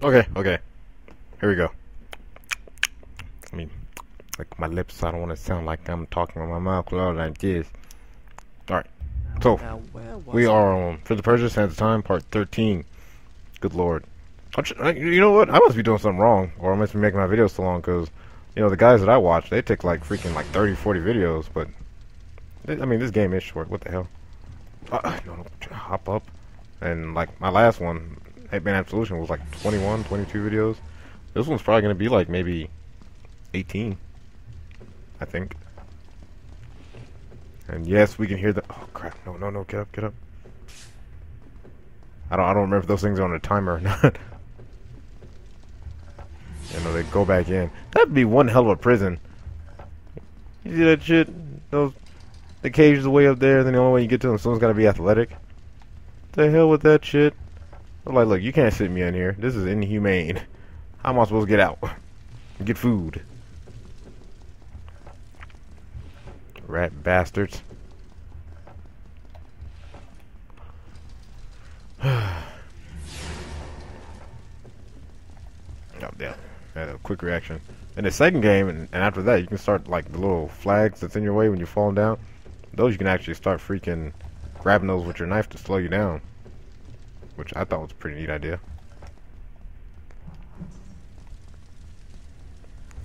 Okay, okay. Here we go. I mean, like my lips, I don't want to sound like I'm talking with my mouth closed like this. Alright. So, Now, we are on For the Persia Sands Time, part 13. Good lord. I You know what? I must be doing something wrong, or I must be making my videos so long, because, you know, the guys that I watch, they take like freaking like 30, 40 videos, but, I mean, this game is short. What the hell? Uh, no, no, hop up. And, like, my last one, Hitman Absolution, was like 21, 22 videos. This one's probably going to be like maybe 18, I think. And yes, we can hear the. Oh crap! No, no, no! Get up, get up! I don't, I don't remember if those things are on a timer or not. you know, they go back in. That'd be one hell of a prison. You see that shit? Those, the cage is way up there. Then the only way you get to them, someone's got to be athletic. The hell with that shit? Like, look, you can't sit me in here. This is inhumane. How am I supposed to get out? Get food. Rat bastards. Oh, yeah. Had a quick reaction. In the second game, and, and after that, you can start, like, the little flags that's in your way when you're falling down. Those you can actually start freaking grabbing those with your knife to slow you down. Which I thought was a pretty neat idea.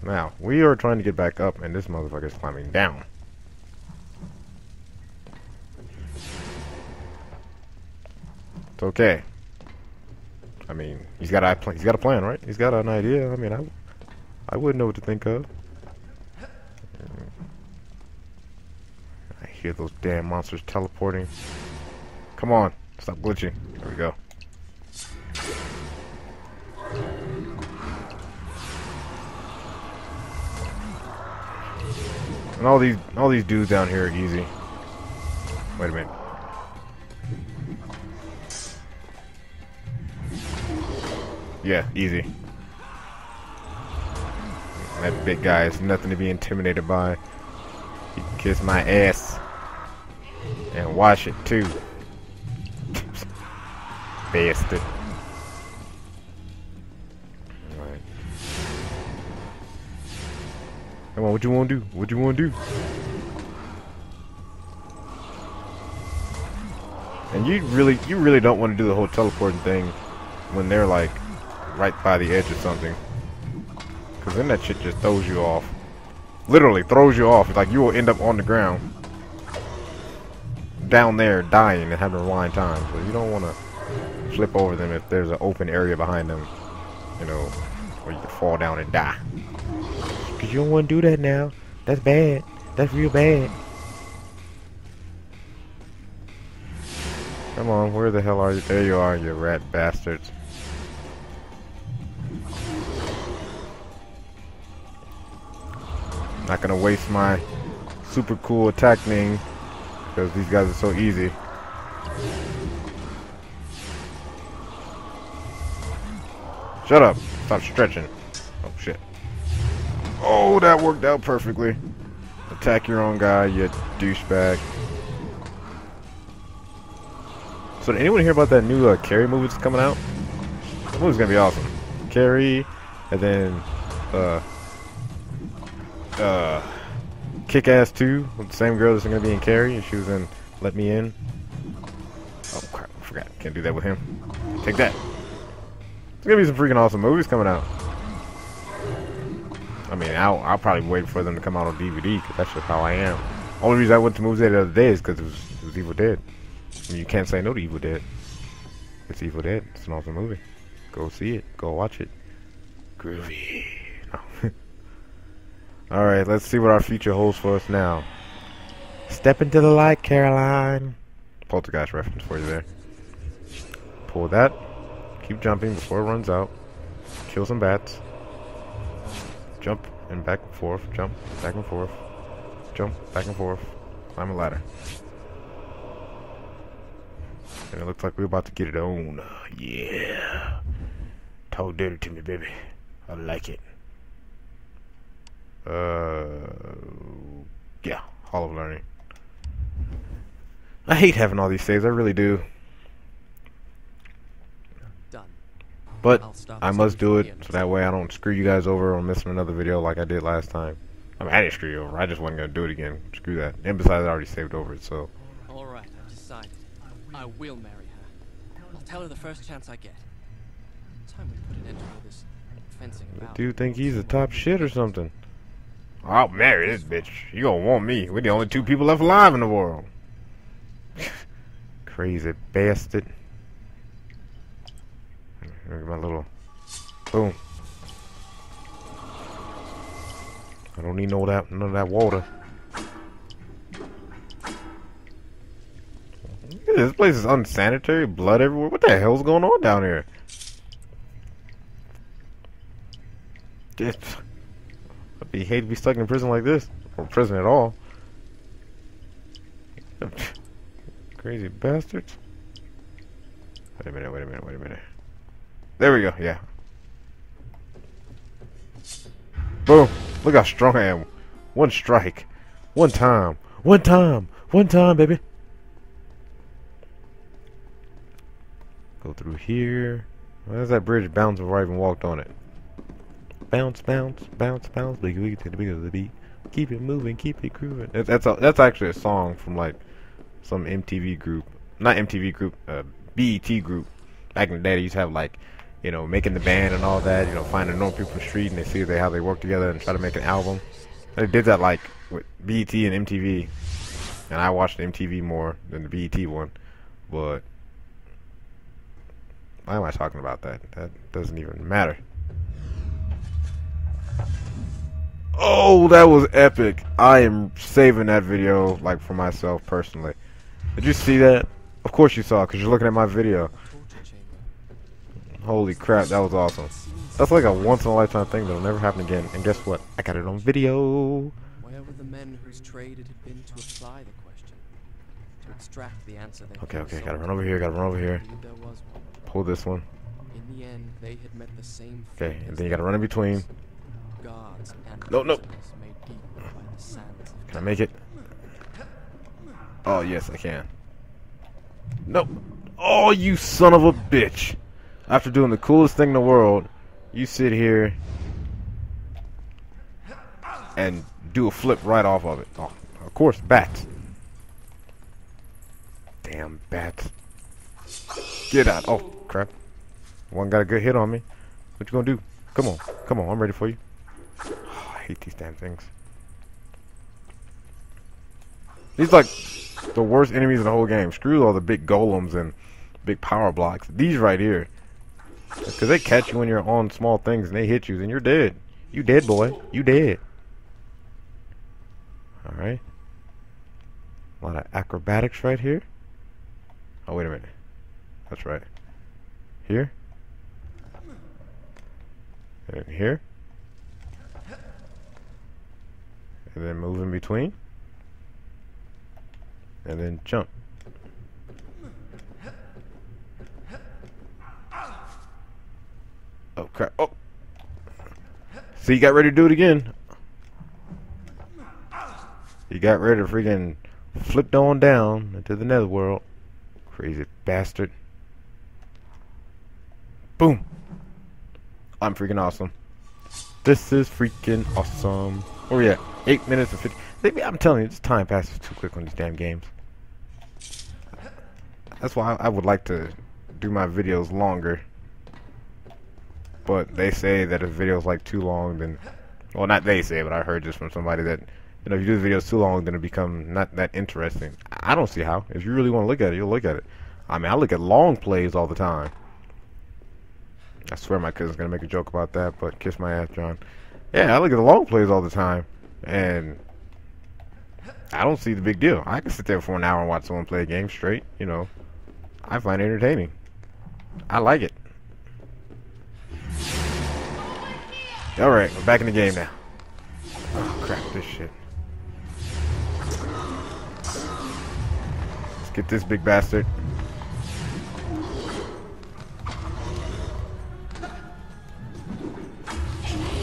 Now, we are trying to get back up, and this motherfucker is climbing down. It's okay. I mean, he's got a pl- he's got a plan, right? He's got an idea. I mean, I I wouldn't know what to think of. I hear those damn monsters teleporting. Come on, stop glitching. There we go. And all these all these dudes down here are easy. Wait a minute. Yeah, easy. That big guy is nothing to be intimidated by. He can kiss my ass. And wash it too. Bastard. Alright. Come on, what you wanna do? What you wanna do? And you really you really don't want to do the whole teleporting thing when they're like right by the edge or something. Cause then that shit just throws you off. Literally throws you off. It's like you will end up on the ground. Down there dying and having a rewind time. So you don't want to flip over them if there's an open area behind them. You know, where you can fall down and die. Cause you don't want to do that now. That's bad. That's real bad. Come on, where the hell are you? There you are, you rat bastards. Not gonna waste my super cool attack thing because these guys are so easy. Shut up. Stop stretching. Oh shit. Oh, that worked out perfectly. Attack your own guy, you douchebag. So did anyone hear about that new uh, Carrie movie that's coming out? The movie's gonna be awesome. Carrie, and then uh, uh, Kick-Ass 2 with the same girl that's gonna be in Carrie, and she was in Let Me In. Oh crap, I forgot. Can't do that with him. Take that. There's gonna be some freaking awesome movies coming out. I mean, I'll, I'll probably wait for them to come out on DVD because that's just how I am. Only reason I went to movies the other day is because it was, it was Evil Dead. I mean, you can't say no to Evil Dead. It's Evil Dead. It's an awesome movie. Go see it. Go watch it. Groovy. No. Alright, let's see what our future holds for us now. Step into the light, Caroline. Poltergeist reference for you there. Pull that. Keep jumping before it runs out. Kill some bats. Jump and back and forth. Jump, back and forth. Jump, back and forth. Climb a ladder. And it looks like we're about to get it on. Yeah. Talk dirty to me, baby. I like it. Uh, yeah, Hall of Learning. I hate having all these saves. I really do. But I must do it so that way I don't screw you guys over on missing another video like I did last time. I mean, I didn't screw you over. I just wasn't gonna do it again. Screw that. And besides, I already saved over it, so. All right, I've decided. I will marry her. I'll tell her the first chance I get. Time we put an end to all this fencing about. Do you think he's the top shit or something? I'll marry this bitch. You gonna want me. We're the only two people left alive in the world. Crazy bastard. Look at my little boom. I don't need no that none of that water. This place is unsanitary, blood everywhere. What the hell's going on down here? I'd be hate to be stuck in prison like this, or prison at all. Crazy bastards. Wait a minute, wait a minute, wait a minute. There we go, yeah. Boom. Look how strong I am. One strike. One time. One time. One time, baby. Go through here. Why does that bridge bounce before I even walked on it? Bounce, bounce, bounce, bounce. Biggie, biggie, to the beat of the beat. Keep it moving, keep it grooving. That's that's, a, that's actually a song from like some MTV group, not MTV group, uh, BET group. Back in the day, they used to have like, you know, making the band and all that. You know, finding normal people in the street and they see they how they work together and try to make an album. They did that like with BET and MTV, and I watched MTV more than the BET one. But why am I talking about that? That doesn't even matter. Oh, that was epic. I am saving that video like for myself personally. Did you see that? Of course you saw because you're looking at my video. Holy crap, that was awesome. That's like a once in a lifetime thing that'll never happen again. And guess what? I got it on video. Where were the men whose trade it had been to apply the question? To extract the answer they Okay, okay, gotta run over here, gotta run over here. Believed there was one. Pull this one. In the end, they had met the same Okay, and then you gotta run in between. No, no. made deep by the sands Can I make it? Oh, yes, I can. Nope. Oh, you son of a bitch. After doing the coolest thing in the world, you sit here and do a flip right off of it. Oh, of course, bats. Damn bats. Get out. Oh, crap. One got a good hit on me. What you gonna do? Come on. Come on, I'm ready for you. Oh, I hate these damn things. These like the worst enemies in the whole game. Screw all the big golems and big power blocks. These right here. Because they catch you when you're on small things and they hit you, then you're dead. You dead, boy. You dead. Alright. A lot of acrobatics right here. Oh, wait a minute. That's right. Here. And here. And then move in between. And then jump. Oh crap. Oh. See, you got ready to do it again. You got ready to freaking flip on down into the netherworld. Crazy bastard. Boom. I'm freaking awesome. This is freaking awesome. Oh yeah, 8 minutes and 50. Maybe I'm telling you, this time passes too quick on these damn games. That's why I would like to do my videos longer. But they say that if videos like too long, then well, not they say, but I heard this from somebody that you know if you do the videos too long, then it become not that interesting. I don't see how. If you really want to look at it, you'll look at it. I mean, I look at long plays all the time. I swear my cousin's gonna make a joke about that, but kiss my ass, John. Yeah, I look at the long plays all the time, and I don't see the big deal. I can sit there for an hour and watch someone play a game straight. You know, I find it entertaining. I like it. All right, we're back in the game now. Oh crap, this shit. Let's get this big bastard.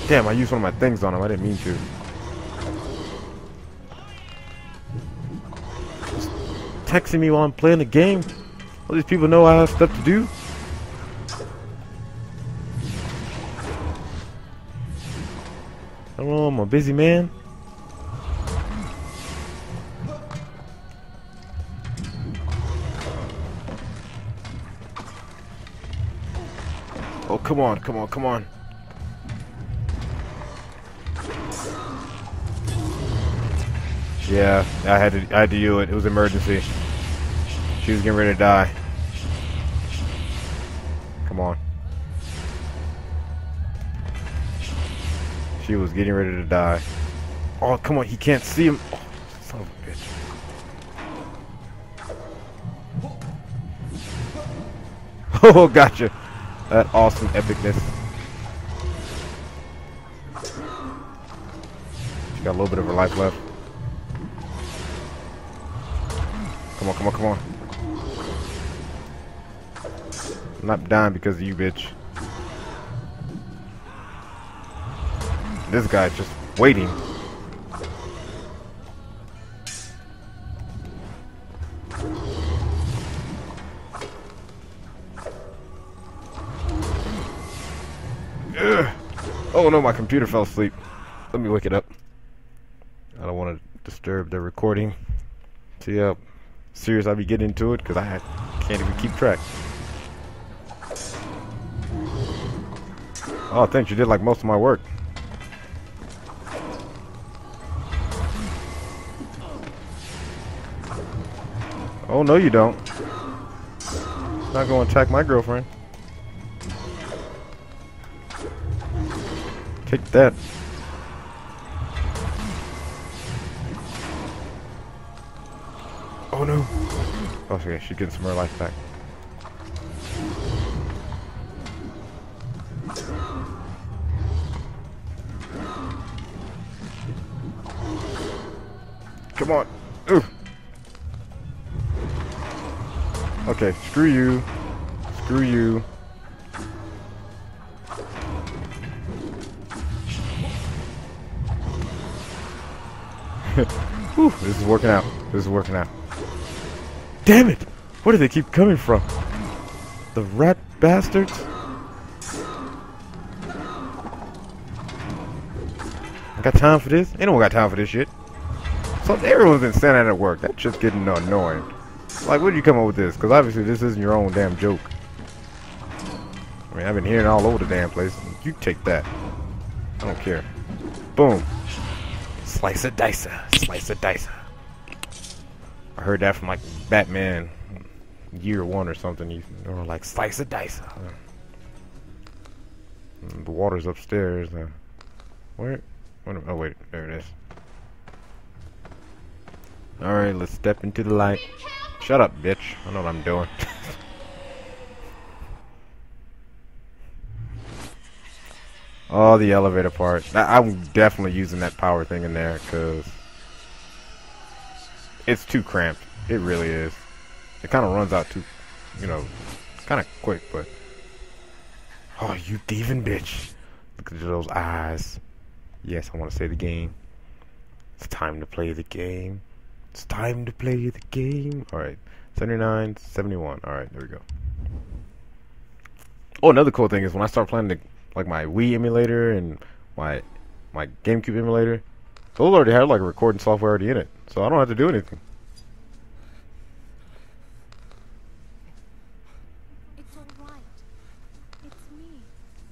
Damn, I used one of my things on him. I didn't mean to. Texting me while I'm playing the game. All these people know I have stuff to do. I'm a busy man. Oh, come on, come on, come on. Yeah, I had to I had to do it. It was emergency. She was getting ready to die. Come on. She was getting ready to die. Oh, come on, he can't see him. Oh, son of a bitch. Oh, gotcha. That awesome epicness. She got a little bit of her life left. Come on, come on, come on. I'm not dying because of you, bitch. This guy's just waiting. Ugh. Oh no, my computer fell asleep. Let me wake it up. I don't want to disturb the recording. See how serious I be getting into it because I can't even keep track. Oh, thanks. You did like most of my work. Oh, no you don't. Not going to attack my girlfriend. Take that. Oh no. Oh, okay, she's getting some more life back. Come on. Ooh. Okay, screw you. Screw you. Whew, this is working out. This is working out. Damn it! Where do they keep coming from? The rat bastards? I got time for this? Ain't no one got time for this shit. So everyone's been standing at work. That's just getting annoying. Like, where did you come up with this? Because obviously this isn't your own damn joke. I mean, I've been hearing all over the damn place. You take that. I don't care. Boom. Slice a dicer. Uh, slice a dicer. I heard that from like Batman hmm, year one or something. You or like slice a dicer. Uh, hmm. The water's upstairs. Uh, where? where? Oh wait, there it is. All right, let's step into the light. Shut up, bitch. I know what I'm doing. oh, the elevator part. I'm definitely using that power thing in there because it's too cramped. It really is. It kind of runs out too, you know, kind of quick, but... Oh, you thieving bitch. Look at those eyes. Yes, I want to say the game. It's time to play the game. It's time to play the game. Alright. 79, 71. Alright, there we go. Oh, another cool thing is when I start playing the, like my Wii emulator and my my GameCube emulator, those already have like recording software already in it. So I don't have to do anything. It's all right. It's me.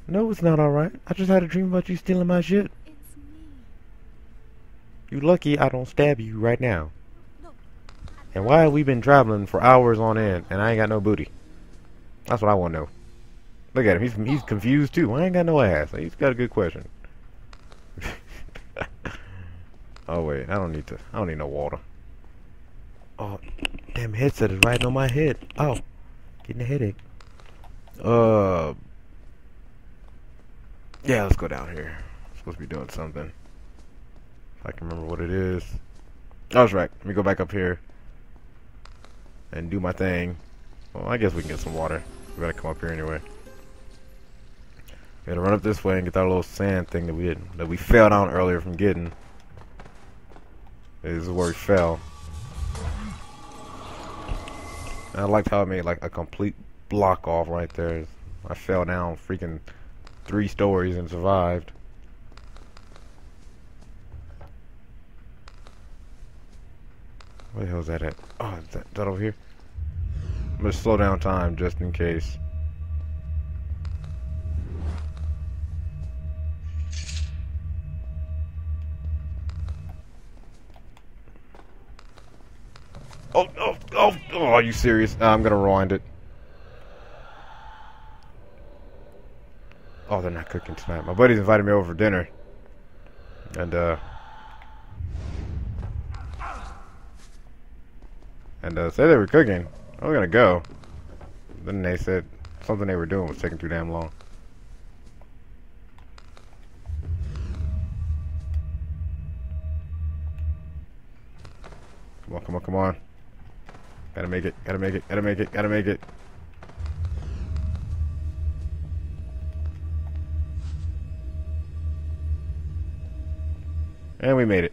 No, it's not alright. I just had a dream about you stealing my shit. It's me. You lucky I don't stab you right now. And why have we been traveling for hours on end and I ain't got no booty? That's what I want to know. Look at him. He's he's confused too. I ain't got no ass. He's got a good question. oh wait, I don't need to. I don't need no water. Oh, damn headset is right on my head. Oh, getting a headache. Uh, yeah, let's go down here. supposed to be doing something. If I can remember what it is. I was right. Let me go back up here and do my thing. Well, I guess we can get some water. We gotta come up here anyway. We gotta run up this way and get that little sand thing that we had, that we fell down earlier from getting. This is where we fell. And I liked how it made like a complete block off right there. I fell down freaking three stories and survived. Where the hell is that at? Oh, is that, is that over here? I'm gonna slow down time just in case. Oh, oh, oh, oh, are you serious? I'm gonna rewind it. Oh, they're not cooking tonight. My buddy's invited me over for dinner. And, uh... And, uh, said they were cooking. I was gonna go. Then they said something they were doing was taking too damn long. Come on, come on, come on. Gotta make it, gotta make it, gotta make it, gotta make it. And we made it.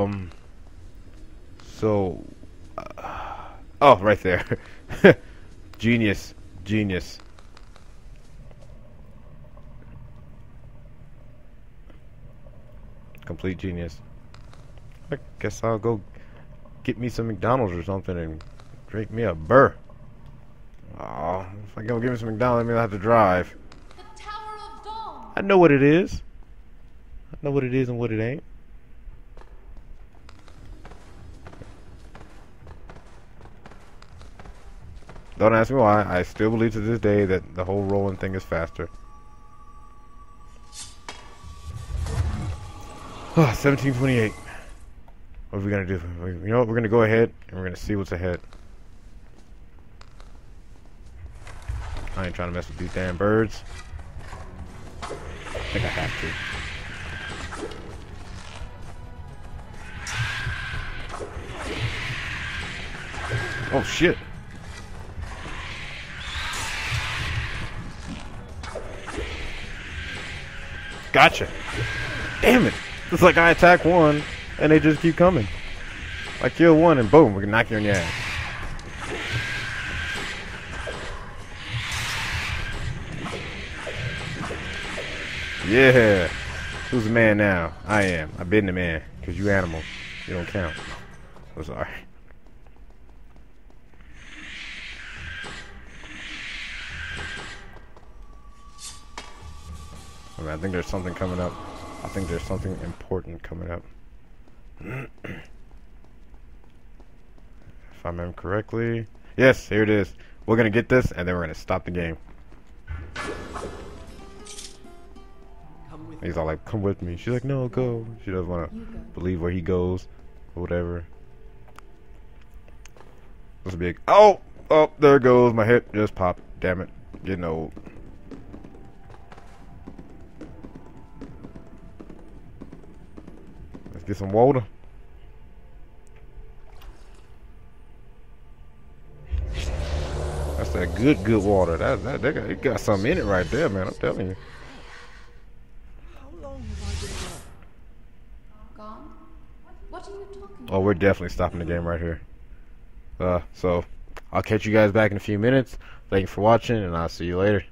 Um. So. Uh, oh, right there. genius. Genius. Complete genius. I guess I'll go get me some McDonald's or something and drink me a burr. Oh, if I go get me some McDonald's, I mean I have to drive. The Tower of Dawn. I know what it is. I know what it is and what it ain't. Don't ask me why. I still believe to this day that the whole rolling thing is faster. Oh, 1728. What are we gonna do? You know what? We're gonna go ahead and we're gonna see what's ahead. I ain't trying to mess with these damn birds. I think I have to. Oh shit. Gotcha. Damn it. It's like I attack one, and they just keep coming. I kill one, and boom, we can knock you in your ass. Yeah. Who's the man now? I am. I've been the man. Because you animals. You don't count. I'm sorry. I, think there's something coming up. I think there's something important coming up. if I remember correctly. Yes, here it is. We're going to get this, and then we're going to stop the game. He's all like, come with me. She's like, no, go. She doesn't want to believe where he goes, or whatever. This big. Oh! Oh, there it goes. My hip just popped. Damn it. Getting old. Get some water. That's that good, good water. That, that, that got, it got something in it right there, man. I'm telling you. Gone? What are you talking Oh, we're definitely stopping the game right here. Uh, so I'll catch you guys back in a few minutes. Thank you for watching, and I'll see you later.